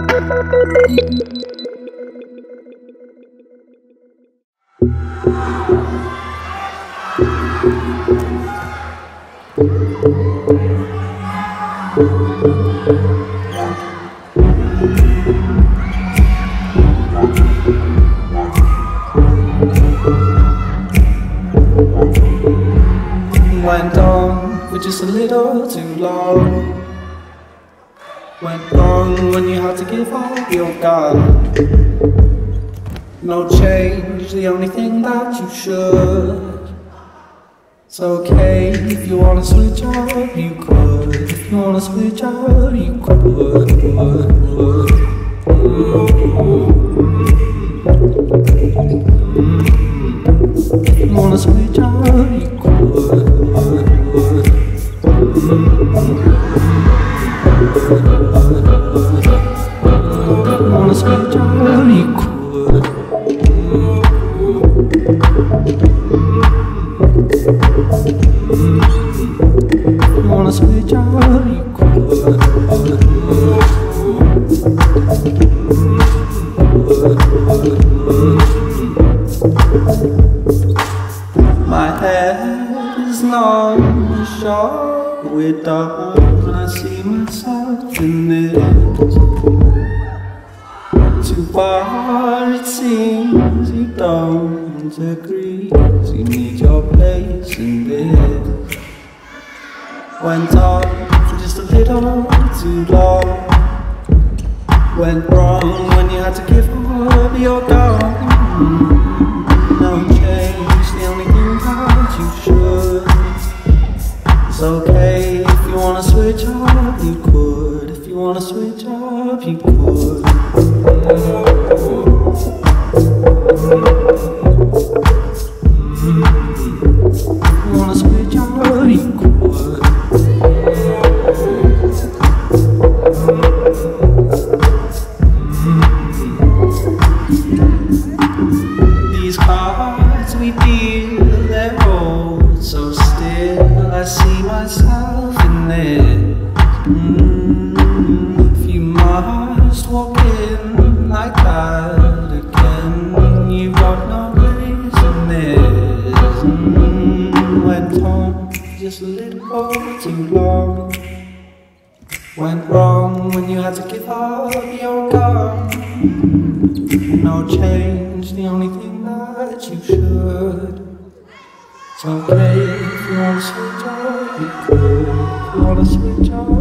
Went on for just a little too long. Went wrong when you had to give up your guard. No change, the only thing that you should. It's okay if you wanna switch up, you could. If you wanna switch up, you could. Mm-hmm. Mm-hmm. Mm-hmm. If you wanna switch My head is numb, short with dark, and I see myself in this. Too far it seems you don't agree. You need your place in this. Went on for just a little too long. Went wrong when you had to give up your gun. No change, the only thing that you should. It's okay wanna switch up, you could. Mm. If wanna switch up, you could. Mm. These cards we deal, they're all so still. I see myself in. A too long. Went wrong when you had to give up your gun. No change, the only thing that you should. It's okay if you wanna switch up, you could. If you wanna switch up, you could.